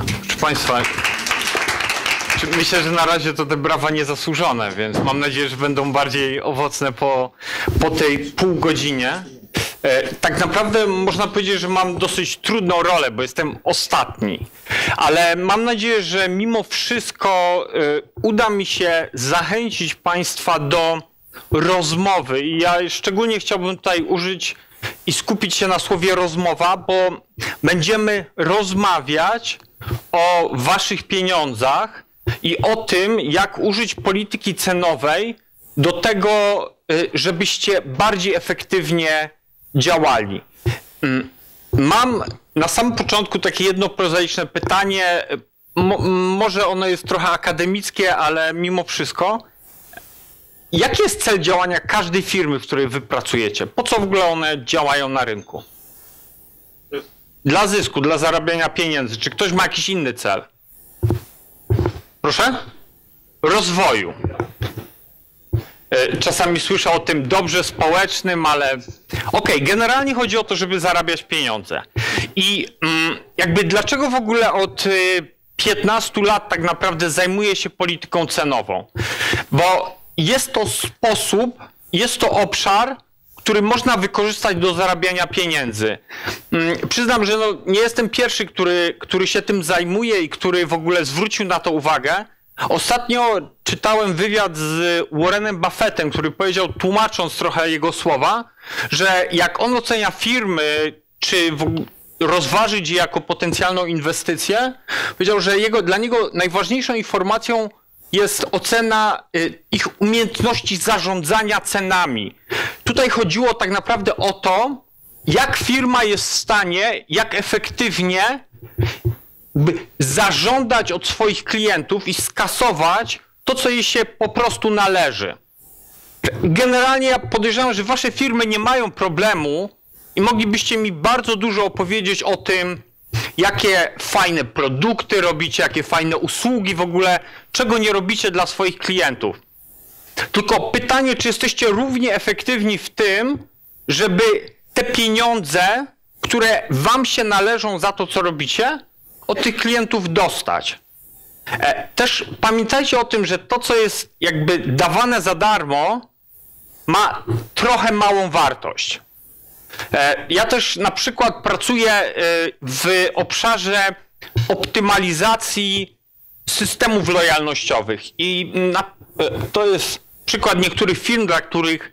Proszę Państwa, myślę, że na razie to te brawa niezasłużone, więc mam nadzieję, że będą bardziej owocne po, po tej pół godzinie. E, tak naprawdę można powiedzieć, że mam dosyć trudną rolę, bo jestem ostatni. Ale mam nadzieję, że mimo wszystko e, uda mi się zachęcić Państwa do rozmowy. I ja szczególnie chciałbym tutaj użyć i skupić się na słowie rozmowa, bo będziemy rozmawiać o Waszych pieniądzach i o tym, jak użyć polityki cenowej do tego, y, żebyście bardziej efektywnie działali. Mm, mam na samym początku takie jedno prozaiczne pytanie. Mo może ono jest trochę akademickie, ale mimo wszystko. Jaki jest cel działania każdej firmy, w której wy pracujecie? Po co w ogóle one działają na rynku? Dla zysku, dla zarabiania pieniędzy. Czy ktoś ma jakiś inny cel? Proszę? Rozwoju. E, czasami słyszę o tym dobrze społecznym, ale okej, okay, generalnie chodzi o to, żeby zarabiać pieniądze. I mm, jakby dlaczego w ogóle od 15 y, lat tak naprawdę zajmuję się polityką cenową? Bo jest to sposób, jest to obszar, który można wykorzystać do zarabiania pieniędzy. Mm, przyznam, że no, nie jestem pierwszy, który, który się tym zajmuje i który w ogóle zwrócił na to uwagę. Ostatnio czytałem wywiad z Warrenem Buffettem, który powiedział, tłumacząc trochę jego słowa, że jak on ocenia firmy, czy w, rozważyć je jako potencjalną inwestycję, powiedział, że jego, dla niego najważniejszą informacją jest ocena y, ich umiejętności zarządzania cenami. Tutaj chodziło tak naprawdę o to, jak firma jest w stanie, jak efektywnie zażądać od swoich klientów i skasować to, co jej się po prostu należy. Generalnie ja podejrzewam, że wasze firmy nie mają problemu i moglibyście mi bardzo dużo opowiedzieć o tym, jakie fajne produkty robicie, jakie fajne usługi w ogóle, czego nie robicie dla swoich klientów. Tylko pytanie, czy jesteście równie efektywni w tym, żeby te pieniądze, które wam się należą za to, co robicie, od tych klientów dostać. E, też pamiętajcie o tym, że to, co jest jakby dawane za darmo, ma trochę małą wartość. E, ja też na przykład pracuję e, w obszarze optymalizacji systemów lojalnościowych i na, e, to jest przykład niektórych firm, dla których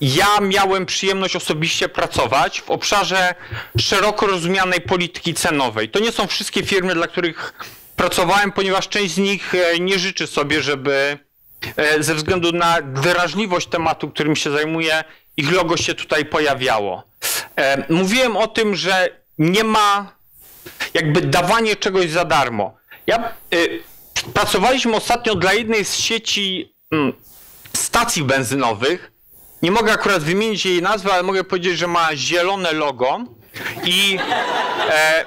ja miałem przyjemność osobiście pracować w obszarze szeroko rozumianej polityki cenowej. To nie są wszystkie firmy, dla których pracowałem, ponieważ część z nich nie życzy sobie, żeby ze względu na wyraźliwość tematu, którym się zajmuję, ich logo się tutaj pojawiało. E, mówiłem o tym, że nie ma jakby dawanie czegoś za darmo. Ja y, pracowaliśmy ostatnio dla jednej z sieci mm, stacji benzynowych. Nie mogę akurat wymienić jej nazwy, ale mogę powiedzieć, że ma zielone logo i e,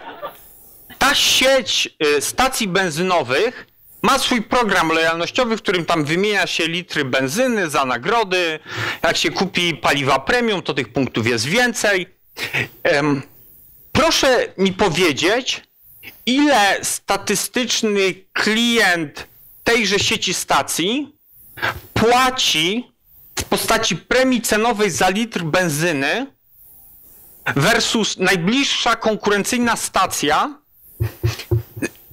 ta sieć stacji benzynowych ma swój program lojalnościowy, w którym tam wymienia się litry benzyny za nagrody. Jak się kupi paliwa premium, to tych punktów jest więcej. Proszę mi powiedzieć, ile statystyczny klient tejże sieci stacji płaci w postaci premii cenowej za litr benzyny versus najbliższa konkurencyjna stacja,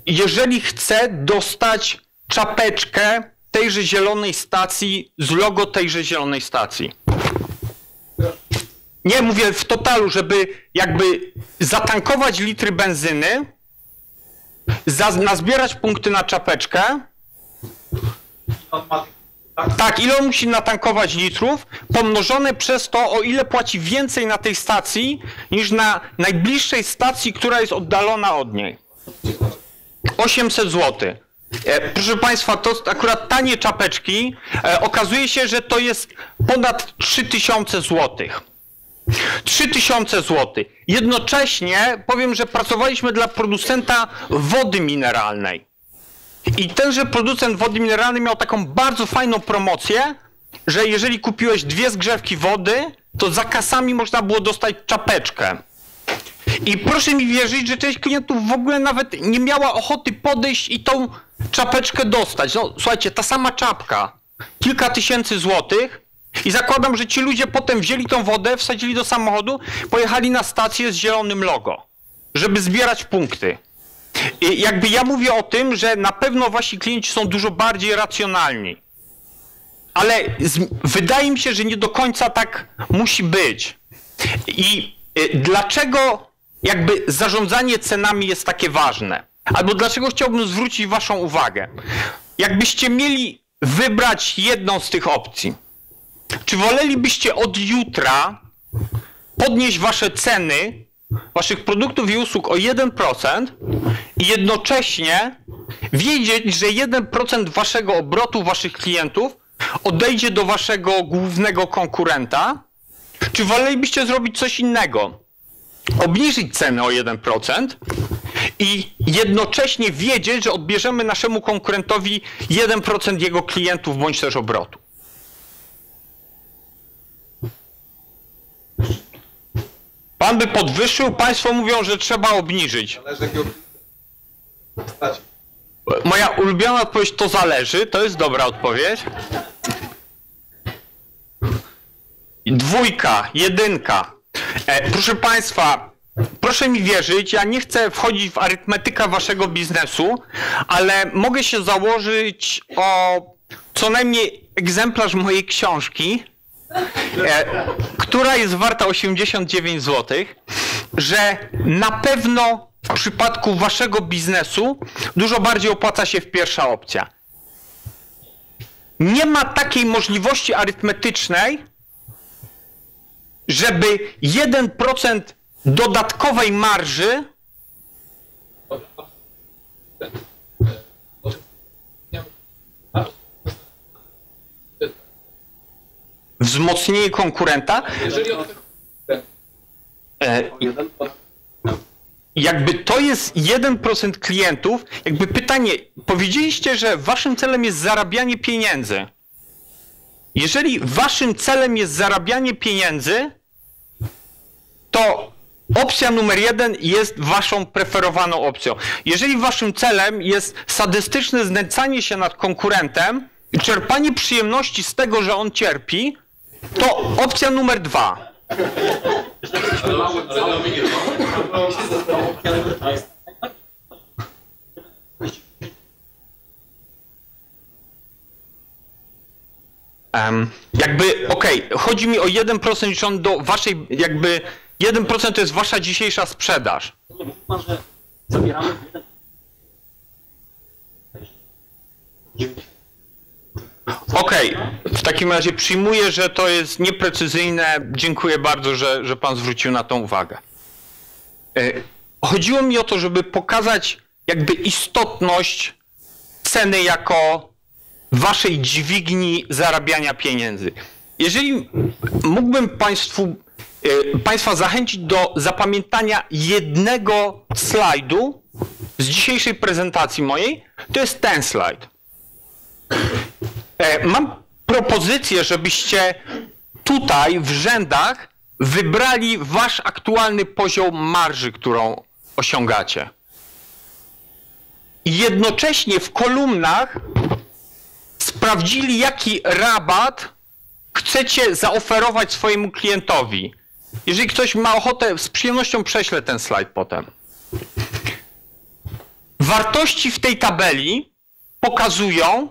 jeżeli chce dostać czapeczkę tejże zielonej stacji z logo tejże zielonej stacji. Nie mówię w totalu, żeby jakby zatankować litry benzyny, za, nazbierać punkty na czapeczkę. Tak, ile on musi natankować litrów, pomnożone przez to, o ile płaci więcej na tej stacji, niż na najbliższej stacji, która jest oddalona od niej. 800 zł. E, proszę Państwa, to akurat tanie czapeczki. E, okazuje się, że to jest ponad 3000 złotych. 3000 zł. Jednocześnie powiem, że pracowaliśmy dla producenta wody mineralnej. I tenże producent wody mineralnej miał taką bardzo fajną promocję, że jeżeli kupiłeś dwie zgrzewki wody, to za kasami można było dostać czapeczkę. I proszę mi wierzyć, że część klientów w ogóle nawet nie miała ochoty podejść i tą czapeczkę dostać. No słuchajcie, ta sama czapka, kilka tysięcy złotych i zakładam, że ci ludzie potem wzięli tą wodę, wsadzili do samochodu, pojechali na stację z zielonym logo, żeby zbierać punkty. I jakby ja mówię o tym, że na pewno wasi klienci są dużo bardziej racjonalni. Ale wydaje mi się, że nie do końca tak musi być. I y, dlaczego jakby zarządzanie cenami jest takie ważne? Albo dlaczego chciałbym zwrócić waszą uwagę? Jakbyście mieli wybrać jedną z tych opcji, czy wolelibyście od jutra podnieść wasze ceny waszych produktów i usług o 1% i jednocześnie wiedzieć, że 1% waszego obrotu, waszych klientów odejdzie do waszego głównego konkurenta? Czy wolelibyście zrobić coś innego? Obniżyć cenę o 1% i jednocześnie wiedzieć, że odbierzemy naszemu konkurentowi 1% jego klientów bądź też obrotu. Pan by podwyższył, państwo mówią, że trzeba obniżyć. Moja ulubiona odpowiedź to zależy, to jest dobra odpowiedź. Dwójka, jedynka. E, proszę Państwa, proszę mi wierzyć, ja nie chcę wchodzić w arytmetykę Waszego biznesu, ale mogę się założyć o co najmniej egzemplarz mojej książki, e, która jest warta 89 zł, że na pewno w przypadku waszego biznesu dużo bardziej opłaca się w pierwsza opcja. Nie ma takiej możliwości arytmetycznej, żeby 1% dodatkowej marży wzmocnienie konkurenta e, jakby to jest 1% klientów, jakby pytanie, powiedzieliście, że waszym celem jest zarabianie pieniędzy. Jeżeli waszym celem jest zarabianie pieniędzy, to opcja numer jeden jest waszą preferowaną opcją. Jeżeli waszym celem jest sadystyczne znęcanie się nad konkurentem i czerpanie przyjemności z tego, że on cierpi, to opcja numer dwa. Em, jakby, okej, chodzi mi o 1% liczony do waszej, jakby 1% to jest wasza dzisiejsza sprzedaż. Pan, że zabieramy Okej, w takim razie przyjmuję, że to jest nieprecyzyjne. Dziękuję bardzo, że, że pan zwrócił na to uwagę. E, Chodziło mi o to, żeby pokazać jakby istotność ceny jako waszej dźwigni zarabiania pieniędzy. Jeżeli mógłbym państwu, państwa zachęcić do zapamiętania jednego slajdu z dzisiejszej prezentacji mojej, to jest ten slajd. E, Mam propozycję, żebyście tutaj w rzędach wybrali wasz aktualny poziom marży, którą osiągacie. I jednocześnie w kolumnach sprawdzili, jaki rabat chcecie zaoferować swojemu klientowi. Jeżeli ktoś ma ochotę, z przyjemnością prześlę ten slajd potem. Wartości w tej tabeli pokazują,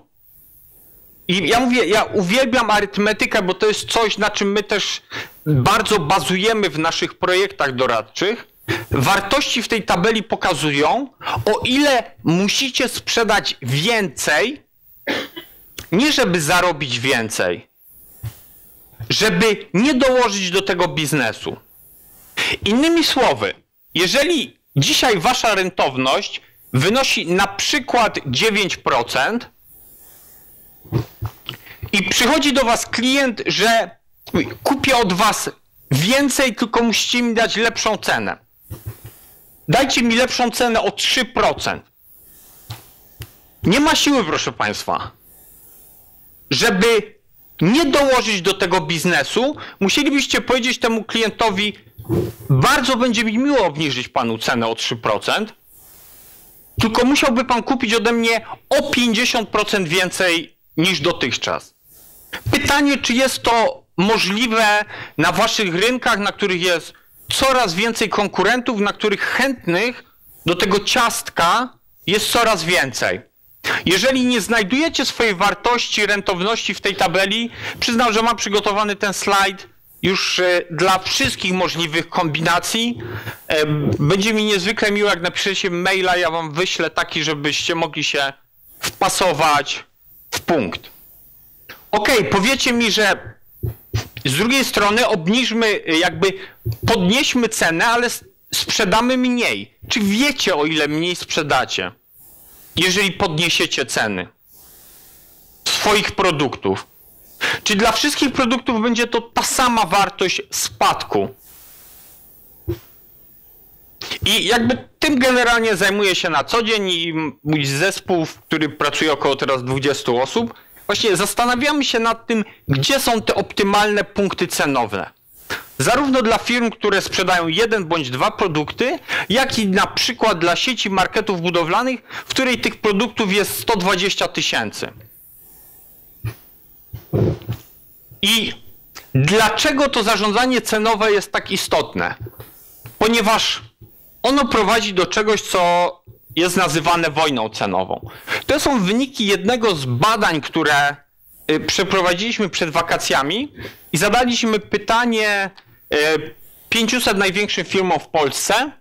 i ja mówię, ja uwielbiam arytmetykę, bo to jest coś, na czym my też bardzo bazujemy w naszych projektach doradczych. Wartości w tej tabeli pokazują, o ile musicie sprzedać więcej, nie żeby zarobić więcej, żeby nie dołożyć do tego biznesu. Innymi słowy, jeżeli dzisiaj wasza rentowność wynosi na przykład 9%, i przychodzi do was klient, że kupię od was więcej, tylko musicie mi dać lepszą cenę. Dajcie mi lepszą cenę o 3%. Nie ma siły, proszę państwa. Żeby nie dołożyć do tego biznesu, musielibyście powiedzieć temu klientowi: bardzo będzie mi miło obniżyć panu cenę o 3%, tylko musiałby pan kupić ode mnie o 50% więcej niż dotychczas. Pytanie, czy jest to możliwe na waszych rynkach, na których jest coraz więcej konkurentów, na których chętnych do tego ciastka jest coraz więcej. Jeżeli nie znajdujecie swojej wartości, rentowności w tej tabeli, przyznam, że mam przygotowany ten slajd już e, dla wszystkich możliwych kombinacji. E, Będzie mi niezwykle miło, jak napiszecie maila, ja wam wyślę taki, żebyście mogli się wpasować w punkt. Ok, powiecie mi, że z drugiej strony obniżmy, y, jakby podnieśmy cenę, ale sprzedamy mniej. Czy wiecie, o ile mniej sprzedacie, jeżeli podniesiecie ceny swoich produktów? Czy dla wszystkich produktów będzie to ta sama wartość spadku? I jakby tym generalnie zajmuję się na co dzień i mój zespół, w którym pracuje około teraz 20 osób, właśnie zastanawiamy się nad tym, gdzie są te optymalne punkty cenowe. Zarówno dla firm, które sprzedają jeden bądź dwa produkty, jak i na przykład dla sieci marketów budowlanych, w której tych produktów jest 120 tysięcy. I dlaczego to zarządzanie cenowe jest tak istotne? Ponieważ ono prowadzi do czegoś, co jest nazywane wojną cenową. To są wyniki jednego z badań, które przeprowadziliśmy przed wakacjami i zadaliśmy pytanie y, 500 największym firmom w Polsce,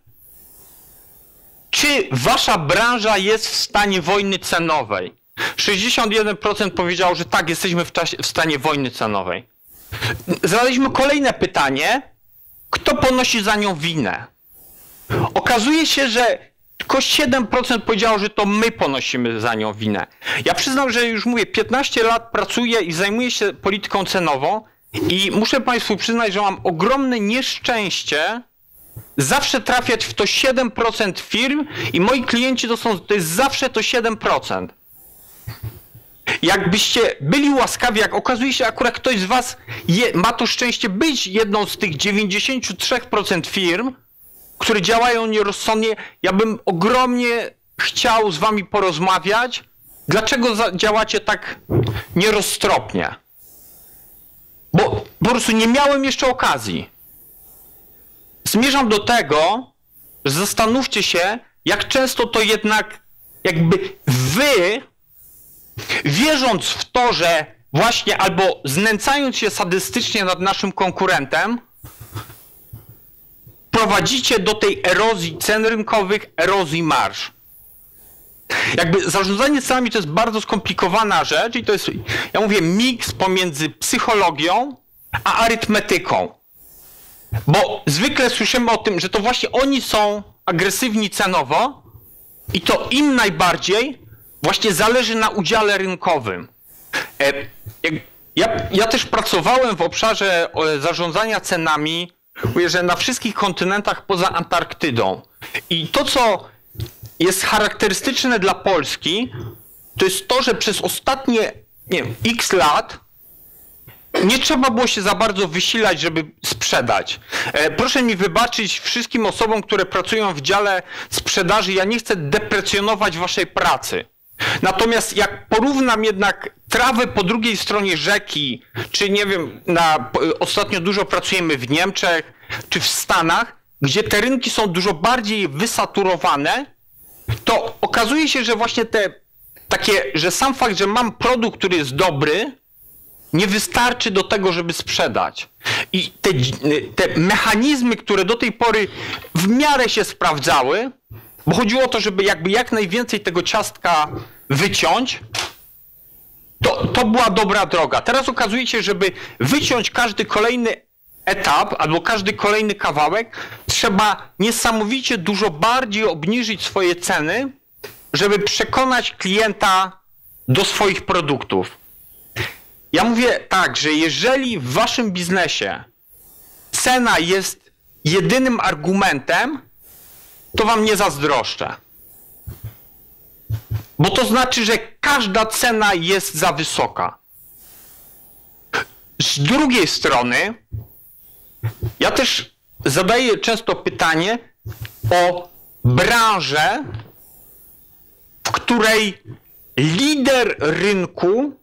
czy wasza branża jest w stanie wojny cenowej? 61% powiedziało, że tak, jesteśmy w, czasie, w stanie wojny cenowej. Zadaliśmy kolejne pytanie, kto ponosi za nią winę? Okazuje się, że tylko 7% powiedziało, że to my ponosimy za nią winę. Ja przyznam, że już mówię, 15 lat pracuję i zajmuję się polityką cenową i muszę Państwu przyznać, że mam ogromne nieszczęście zawsze trafiać w to 7% firm i moi klienci to są, to jest zawsze to 7%. Jakbyście byli łaskawi, jak okazuje się akurat ktoś z Was je, ma to szczęście być jedną z tych 93% firm, które działają nierozsądnie, ja bym ogromnie chciał z wami porozmawiać, dlaczego działacie tak nieroztropnie. Bo po prostu nie miałem jeszcze okazji. Zmierzam do tego, że zastanówcie się, jak często to jednak jakby wy, wierząc w to, że właśnie albo znęcając się sadystycznie nad naszym konkurentem, prowadzicie do tej erozji cen rynkowych, erozji marż. Jakby zarządzanie cenami to jest bardzo skomplikowana rzecz i to jest, ja mówię, miks pomiędzy psychologią a arytmetyką. Bo zwykle słyszymy o tym, że to właśnie oni są agresywni cenowo i to im najbardziej właśnie zależy na udziale rynkowym. E, Ja, ja też pracowałem w obszarze e, zarządzania cenami, że na wszystkich kontynentach poza Antarktydą. I to, co jest charakterystyczne dla Polski, to jest to, że przez ostatnie nie wiem, x lat nie trzeba było się za bardzo wysilać, żeby sprzedać. E, proszę mi wybaczyć wszystkim osobom, które pracują w dziale sprzedaży, ja nie chcę deprecjonować waszej pracy. Natomiast jak porównam jednak trawę po drugiej stronie rzeki, czy nie wiem, na, ostatnio dużo pracujemy w Niemczech, czy w Stanach, gdzie te rynki są dużo bardziej wysaturowane, to okazuje się, że właśnie te takie, że sam fakt, że mam produkt, który jest dobry, nie wystarczy do tego, żeby sprzedać. I te, te mechanizmy, które do tej pory w miarę się sprawdzały, bo chodziło o to, żeby jakby jak najwięcej tego ciastka wyciąć, to, to była dobra droga. Teraz okazuje się, żeby wyciąć każdy kolejny etap albo każdy kolejny kawałek, trzeba niesamowicie dużo bardziej obniżyć swoje ceny, żeby przekonać klienta do swoich produktów. Ja mówię tak, że jeżeli w waszym biznesie cena jest jedynym argumentem, to wam nie zazdroszczę. Bo to znaczy, że każda cena jest za wysoka. Z drugiej strony, ja też zadaję często pytanie o branżę, w której lider rynku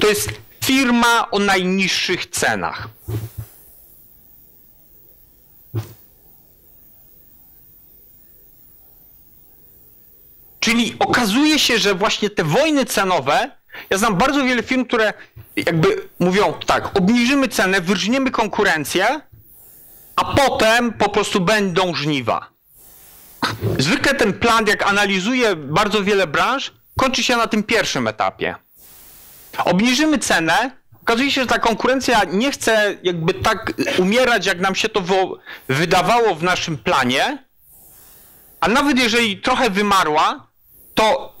to jest firma o najniższych cenach. Czyli okazuje się, że właśnie te wojny cenowe, ja znam bardzo wiele firm, które jakby mówią tak, obniżymy cenę, wyrżniemy konkurencję, a potem po prostu będą żniwa. Zwykle ten plan, jak analizuje bardzo wiele branż, kończy się na tym pierwszym etapie. Obniżymy cenę, okazuje się, że ta konkurencja nie chce jakby tak umierać, jak nam się to wydawało w naszym planie, a nawet jeżeli trochę wymarła, to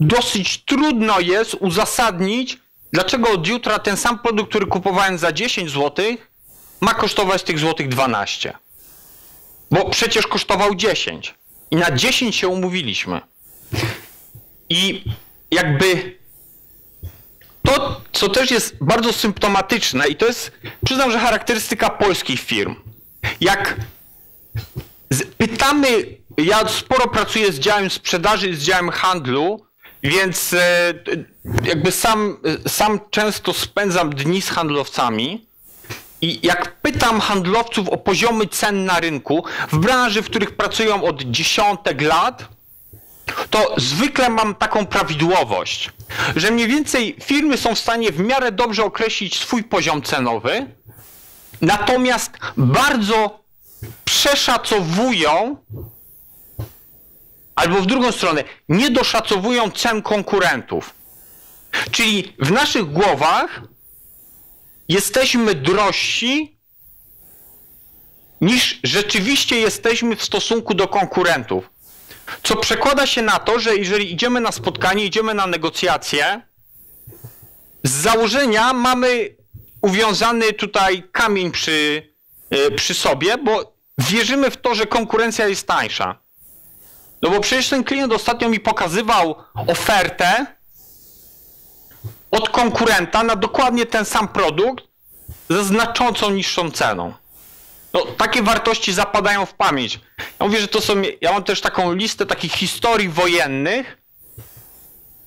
dosyć trudno jest uzasadnić, dlaczego od jutra ten sam produkt, który kupowałem za 10 zł, ma kosztować tych złotych 12. Bo przecież kosztował 10. I na 10 się umówiliśmy. I jakby to, co też jest bardzo symptomatyczne, i to jest, przyznam, że charakterystyka polskich firm. Jak pytamy, ja sporo pracuję z działem sprzedaży i z działem handlu, więc e, jakby sam, sam często spędzam dni z handlowcami. I jak pytam handlowców o poziomy cen na rynku w branży, w których pracują od dziesiątek lat, to zwykle mam taką prawidłowość, że mniej więcej firmy są w stanie w miarę dobrze określić swój poziom cenowy, natomiast bardzo przeszacowują albo w drugą stronę nie doszacowują cen konkurentów. Czyli w naszych głowach jesteśmy drożsi niż rzeczywiście jesteśmy w stosunku do konkurentów. Co przekłada się na to, że jeżeli idziemy na spotkanie, idziemy na negocjacje, z założenia mamy uwiązany tutaj kamień przy, e, przy sobie, bo wierzymy w to, że konkurencja jest tańsza. No bo przecież ten klient ostatnio mi pokazywał ofertę od konkurenta na dokładnie ten sam produkt ze znacząco niższą ceną. No, takie wartości zapadają w pamięć. Ja mówię, że to są. Ja mam też taką listę takich historii wojennych.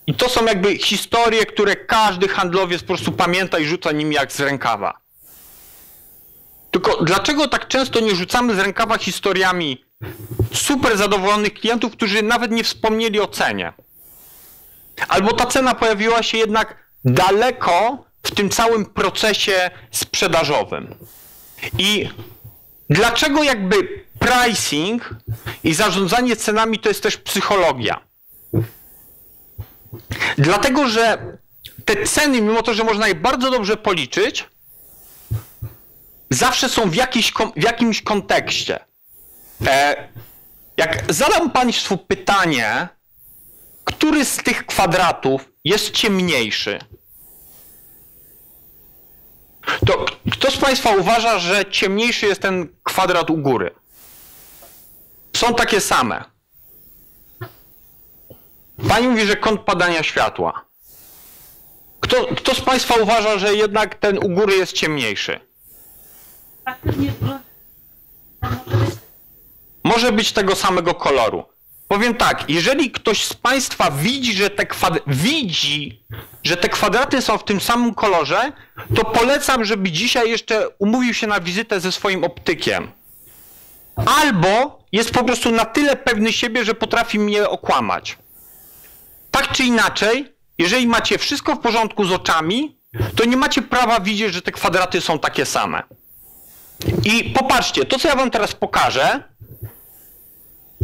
I to są jakby historie, które każdy handlowiec po prostu pamięta i rzuca nimi jak z rękawa. Tylko dlaczego tak często nie rzucamy z rękawa historiami super zadowolonych klientów, którzy nawet nie wspomnieli o cenie? Albo ta cena pojawiła się jednak daleko w tym całym procesie sprzedażowym. I dlaczego jakby pricing i zarządzanie cenami to jest też psychologia? Dlatego, że te ceny, mimo to, że można je bardzo dobrze policzyć, zawsze są w, jakiś, w jakimś kontekście. E, jak zadam Państwu pytanie, który z tych kwadratów jest ciemniejszy? To kto z Państwa uważa, że ciemniejszy jest ten kwadrat u góry? Są takie same. Pani mówi, że kąt padania światła. Kto, kto z Państwa uważa, że jednak ten u góry jest ciemniejszy? Aktywnie może być Może być tego samego koloru. Powiem tak, jeżeli ktoś z Państwa widzi, że te, kwad... widzi, że te kwadraty są w tym samym kolorze, to polecam, żeby dzisiaj jeszcze umówił się na wizytę ze swoim optykiem. Albo jest po prostu na tyle pewny siebie, że potrafi mnie okłamać. Tak czy inaczej, jeżeli macie wszystko w porządku z oczami, to nie macie prawa widzieć, że te kwadraty są takie same. I popatrzcie, to co ja wam teraz pokażę,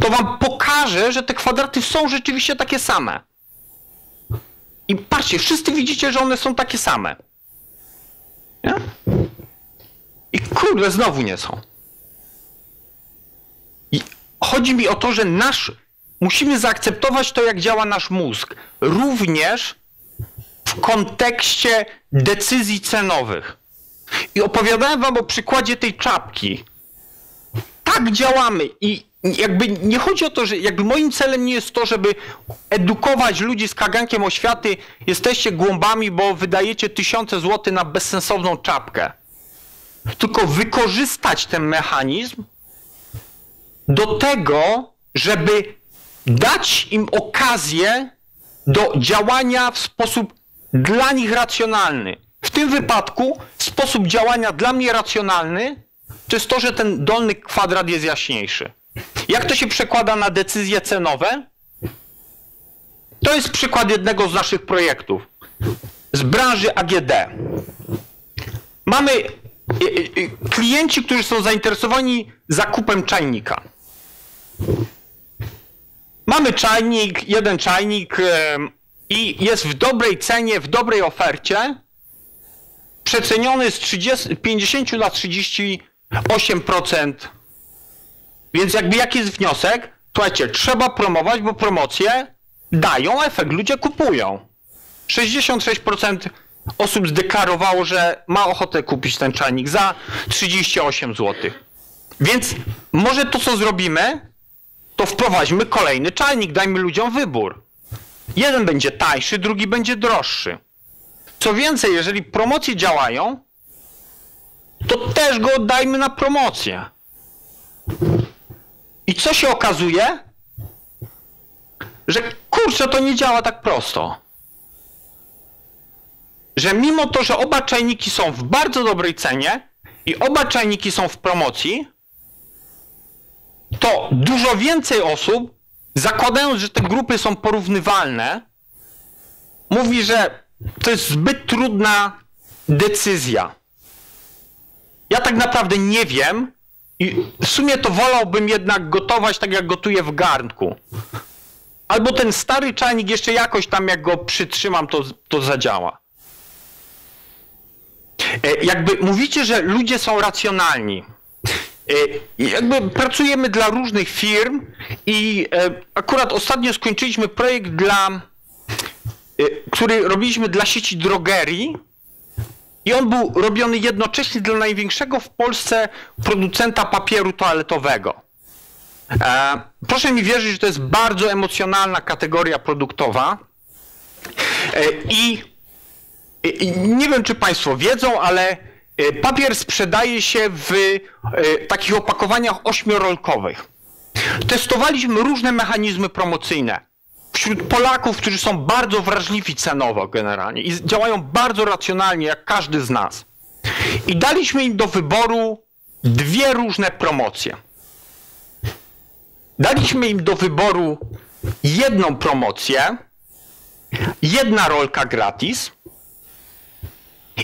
to wam pokażę, że te kwadraty są rzeczywiście takie same. I patrzcie, wszyscy widzicie, że one są takie same. Nie? I kurde, znowu nie są. I chodzi mi o to, że nasz, musimy zaakceptować to, jak działa nasz mózg. Również w kontekście decyzji cenowych. I opowiadałem wam o przykładzie tej czapki. Tak działamy i jakby nie chodzi o to, że jakby moim celem nie jest to, żeby edukować ludzi z kagankiem oświaty, jesteście głąbami, bo wydajecie tysiące złotych na bezsensowną czapkę. tylko wykorzystać ten mechanizm do tego, żeby dać im okazję do działania w sposób dla nich racjonalny. W tym wypadku sposób działania dla mnie racjonalny to jest to, że ten dolny kwadrat jest jaśniejszy. Jak to się przekłada na decyzje cenowe? To jest przykład jednego z naszych projektów z branży AGD. Mamy y, y, y, klienci, którzy są zainteresowani zakupem czajnika. Mamy czajnik, jeden czajnik i jest w dobrej cenie, w dobrej ofercie, przeceniony z 30, 50 na 38%. Więc jakby jaki jest wniosek? Słuchajcie, trzeba promować, bo promocje dają efekt, ludzie kupują. 66% osób zdeklarowało, że ma ochotę kupić ten czajnik za 38 zł. Więc może to, co zrobimy, to wprowadźmy kolejny czajnik, dajmy ludziom wybór. Jeden będzie tańszy, drugi będzie droższy. Co więcej, jeżeli promocje działają, to też go oddajmy na promocję. I co się okazuje? Że kurczę, to nie działa tak prosto. Że mimo to, że oba czajniki są w bardzo dobrej cenie i oba czajniki są w promocji, to dużo więcej osób, zakładając, że te grupy są porównywalne, mówi, że to jest zbyt trudna decyzja. Ja tak naprawdę nie wiem i w sumie to wolałbym jednak gotować tak, jak gotuję w garnku. Albo ten stary czajnik jeszcze jakoś tam, jak go przytrzymam, to, to zadziała. E, Jakby mówicie, że ludzie są racjonalni. E, Jakby pracujemy dla różnych firm i e, akurat ostatnio skończyliśmy projekt dla, który robiliśmy dla sieci drogerii i on był robiony jednocześnie dla największego w Polsce producenta papieru toaletowego. E, Proszę mi wierzyć, że to jest bardzo emocjonalna kategoria produktowa E, i i- nie wiem, czy Państwo wiedzą, ale e, papier sprzedaje się w e, takich opakowaniach ośmiorolkowych. Testowaliśmy różne mechanizmy promocyjne wśród Polaków, którzy są bardzo wrażliwi cenowo generalnie i działają bardzo racjonalnie, jak każdy z nas. I daliśmy im do wyboru dwie różne promocje. Daliśmy im do wyboru jedną promocję, jedna rolka gratis,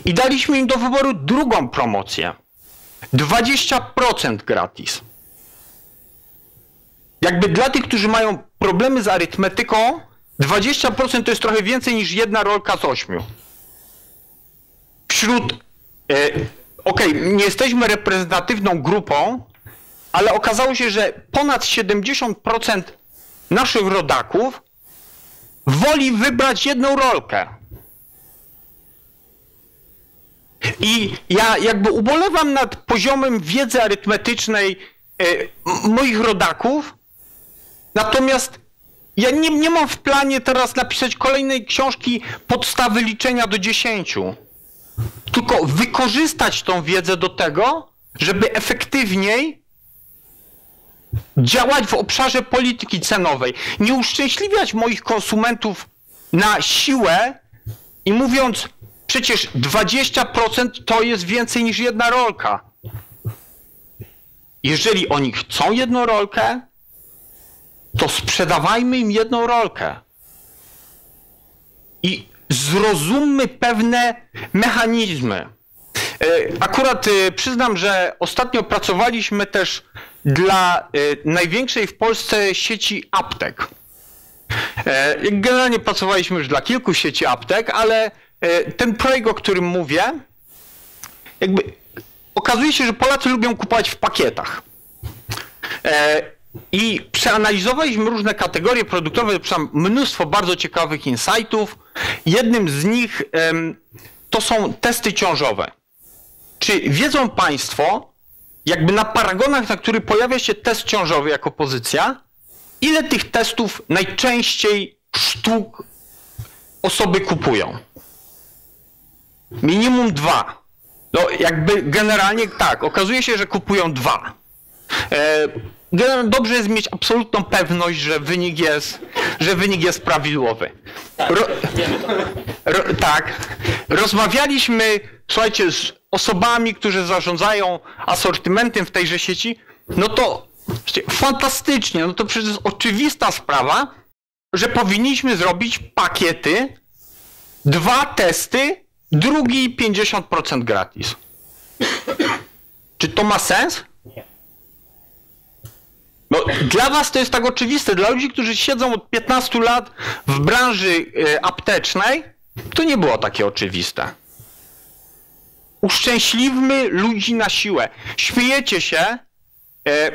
i daliśmy im do wyboru drugą promocję. 20% gratis. Jakby dla tych, którzy mają problemy z arytmetyką, 20% to jest trochę więcej niż jedna rolka z ośmiu. Wśród. E, Okej, nie jesteśmy reprezentatywną grupą, ale okazało się, że ponad 70% naszych rodaków woli wybrać jedną rolkę. I ja jakby ubolewam nad poziomem wiedzy arytmetycznej e, moich rodaków, natomiast ja nie, nie mam w planie teraz napisać kolejnej książki podstawy liczenia do 10, tylko wykorzystać tą wiedzę do tego, żeby efektywniej działać w obszarze polityki cenowej. Nie uszczęśliwiać moich konsumentów na siłę i mówiąc, przecież 20% to jest więcej niż jedna rolka. Jeżeli oni chcą jedną rolkę, to sprzedawajmy im jedną rolkę. I zrozummy pewne mechanizmy. E, Akurat e, przyznam, że ostatnio pracowaliśmy też dla e, największej w Polsce sieci aptek. Generalnie pracowaliśmy już dla kilku sieci aptek, ale ten projekt, o którym mówię, jakby okazuje się, że Polacy lubią kupować w pakietach. I przeanalizowaliśmy różne kategorie produktowe, mnóstwo bardzo ciekawych insightów. Jednym z nich to są testy ciążowe. Czy wiedzą Państwo, jakby na paragonach, na których pojawia się test ciążowy jako pozycja, ile tych testów najczęściej sztuk osoby kupują? Minimum dwa. No jakby generalnie tak, okazuje się, że kupują dwa. E, generalnie dobrze jest mieć absolutną pewność, że wynik jest, że wynik jest prawidłowy. Ro, ro, tak. Rozmawialiśmy, słuchajcie, z osobami, którzy zarządzają asortymentem w tejże sieci, no to fantastycznie, no to przecież jest oczywista sprawa, że powinniśmy zrobić pakiety, dwa testy, drugi 50% gratis. Czy to ma sens? No, dla was to jest tak oczywiste. Dla ludzi, którzy siedzą od 15 lat w branży e, aptecznej, to nie było takie oczywiste. Uszczęśliwmy ludzi na siłę. Śmiejecie się. E,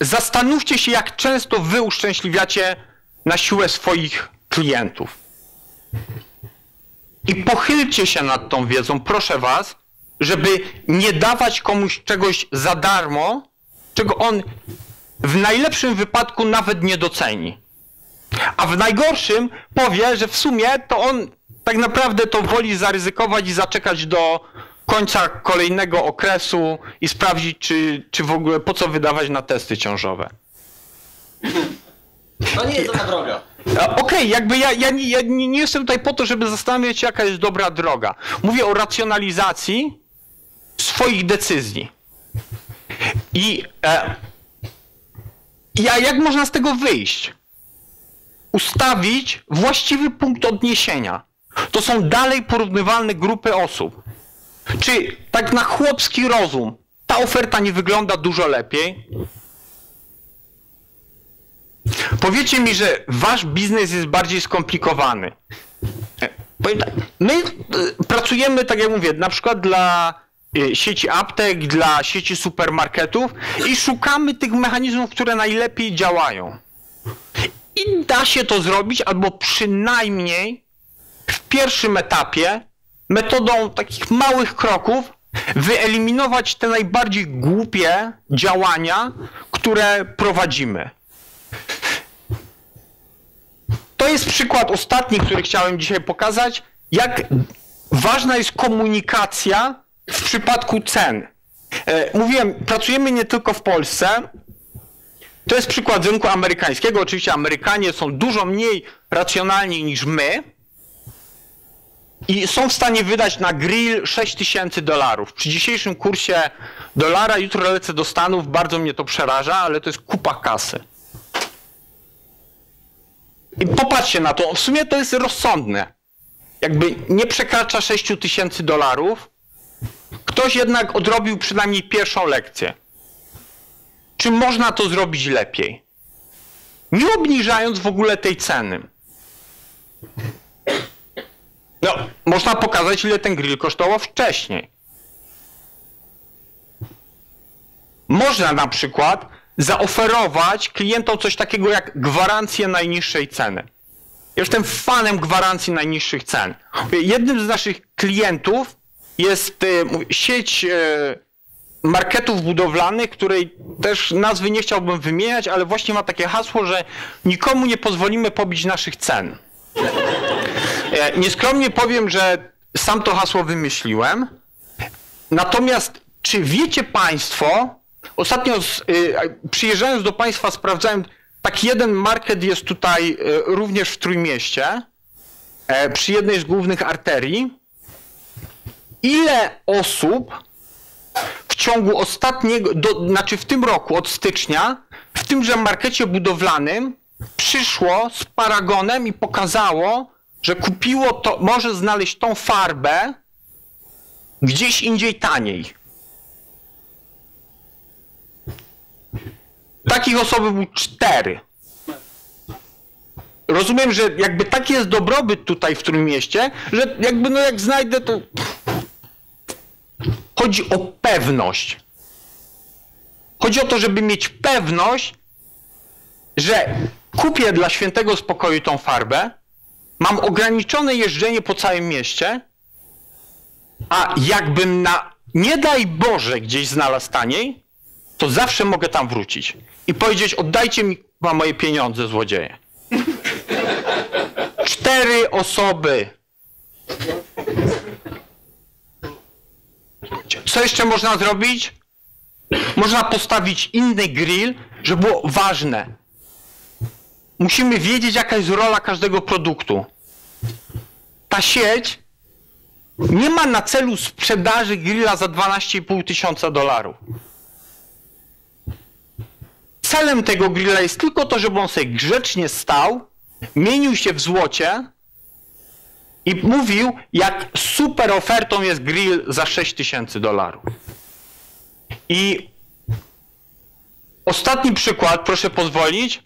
zastanówcie się, jak często wy uszczęśliwiacie na siłę swoich klientów. I pochylcie się nad tą wiedzą, proszę was, żeby nie dawać komuś czegoś za darmo, czego on w najlepszym wypadku nawet nie doceni. A w najgorszym powie, że w sumie to on tak naprawdę to woli zaryzykować i zaczekać do końca kolejnego okresu i sprawdzić, czy, czy w ogóle po co wydawać na testy ciążowe. To nie jest taka droga. Okej, jakby ja, ja, nie, ja nie jestem tutaj po to, żeby zastanawiać się, jaka jest dobra droga. Mówię o racjonalizacji swoich decyzji. I e, ja, jak można z tego wyjść? Ustawić właściwy punkt odniesienia. To są dalej porównywalne grupy osób. Czy tak na chłopski rozum ta oferta nie wygląda dużo lepiej? Powiecie mi, że wasz biznes jest bardziej skomplikowany. E, tak, my e, pracujemy, tak jak mówię, na przykład dla sieci aptek, dla sieci supermarketów i szukamy tych mechanizmów, które najlepiej działają. I da się to zrobić, albo przynajmniej w pierwszym etapie metodą takich małych kroków wyeliminować te najbardziej głupie działania, które prowadzimy. To jest przykład ostatni, który chciałem dzisiaj pokazać, jak ważna jest komunikacja w przypadku cen. E, Mówiłem, pracujemy nie tylko w Polsce. To jest przykład rynku amerykańskiego. Oczywiście Amerykanie są dużo mniej racjonalni niż my i są w stanie wydać na grill 6 tysięcy dolarów. Przy dzisiejszym kursie dolara, jutro lecę do Stanów, bardzo mnie to przeraża, ale to jest kupa kasy. I popatrzcie na to, w sumie to jest rozsądne. Jakby nie przekracza 6 tysięcy dolarów, ktoś jednak odrobił przynajmniej pierwszą lekcję. Czy można to zrobić lepiej? Nie obniżając w ogóle tej ceny. No, można pokazać, ile ten grill kosztował wcześniej. Można na przykład zaoferować klientom coś takiego jak gwarancję najniższej ceny. Jestem fanem gwarancji najniższych cen. Jednym z naszych klientów jest mówię, sieć e, marketów budowlanych, której też nazwy nie chciałbym wymieniać, ale właśnie ma takie hasło, że nikomu nie pozwolimy pobić naszych cen. E, Nieskromnie powiem, że sam to hasło wymyśliłem. Natomiast czy wiecie Państwo, ostatnio z, y, przyjeżdżając do Państwa sprawdzałem, taki jeden market jest tutaj y, również w Trójmieście, e, przy jednej z głównych arterii. Ile osób w ciągu ostatniego, do, znaczy w tym roku, od stycznia, w tymże markecie budowlanym przyszło z paragonem i pokazało, że kupiło to, może znaleźć tą farbę gdzieś indziej taniej. Takich osób było cztery. Rozumiem, że jakby taki jest dobrobyt tutaj w tym mieście, że jakby no jak znajdę to... Chodzi o pewność. Chodzi o to, żeby mieć pewność, że kupię dla świętego spokoju tą farbę, mam ograniczone jeżdżenie po całym mieście, a jakbym na nie daj Boże gdzieś znalazł taniej, to zawsze mogę tam wrócić i powiedzieć: oddajcie mi moje pieniądze, złodzieje. Cztery osoby. Co jeszcze można zrobić? Można postawić inny grill, żeby było ważne. Musimy wiedzieć, jaka jest rola każdego produktu. Ta sieć nie ma na celu sprzedaży grilla za 12,5 tysiąca dolarów. Celem tego grilla jest tylko to, żeby on sobie grzecznie stał, mienił się w złocie i mówił, jak super ofertą jest grill za 6 tysięcy dolarów. I ostatni przykład, proszę pozwolić.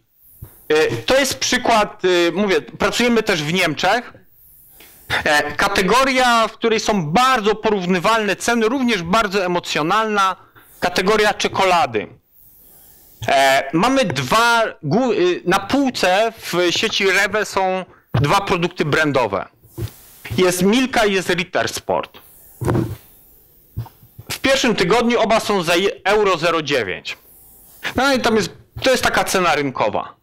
Y, To jest przykład, y, mówię, pracujemy też w Niemczech. E, Kategoria, w której są bardzo porównywalne ceny, również bardzo emocjonalna, kategoria czekolady. E, mamy dwa, y, na półce w sieci Rewe są dwa produkty brandowe. Jest Milka i jest Ritter Sport. W pierwszym tygodniu oba są za euro 0,9. No i tam jest, to jest taka cena rynkowa.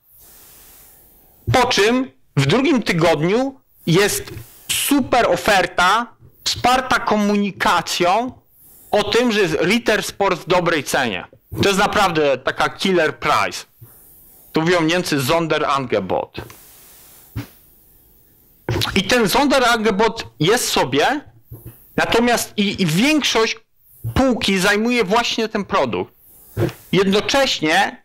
Po czym w drugim tygodniu jest super oferta wsparta komunikacją o tym, że jest Ritter Sport w dobrej cenie. To jest naprawdę taka killer price. Tu mówią Niemcy Sonderangebot. I ten Sonderangebot jest sobie, natomiast i, i większość półki zajmuje właśnie ten produkt. Jednocześnie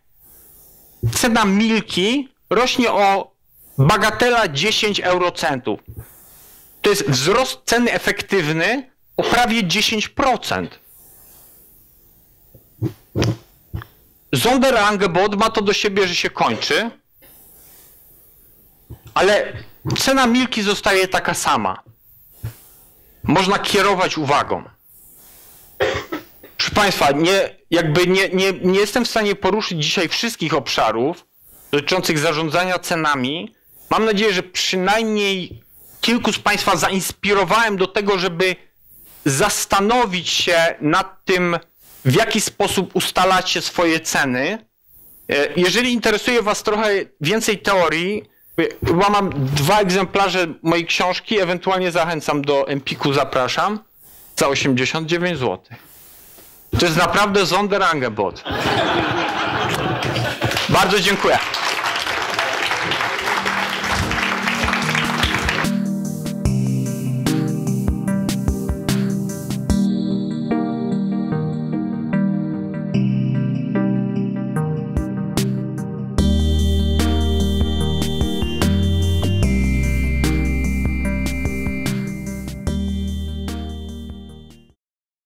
cena milki rośnie o bagatela 10 eurocentów. To jest wzrost ceny efektywny o prawie 10%. Sonderangebot ma to do siebie, że się kończy, ale cena milki zostaje taka sama. Można kierować uwagą. Proszę Państwa, nie, jakby nie, nie, nie jestem w stanie poruszyć dzisiaj wszystkich obszarów dotyczących zarządzania cenami. Mam nadzieję, że przynajmniej kilku z Państwa zainspirowałem do tego, żeby zastanowić się nad tym, w jaki sposób ustalacie swoje ceny. E, Jeżeli interesuje Was trochę więcej teorii, chyba mam dwa egzemplarze mojej książki, ewentualnie zachęcam do Empiku, zapraszam, za 89 zł. To jest naprawdę Sonderangebot. Bardzo dziękuję.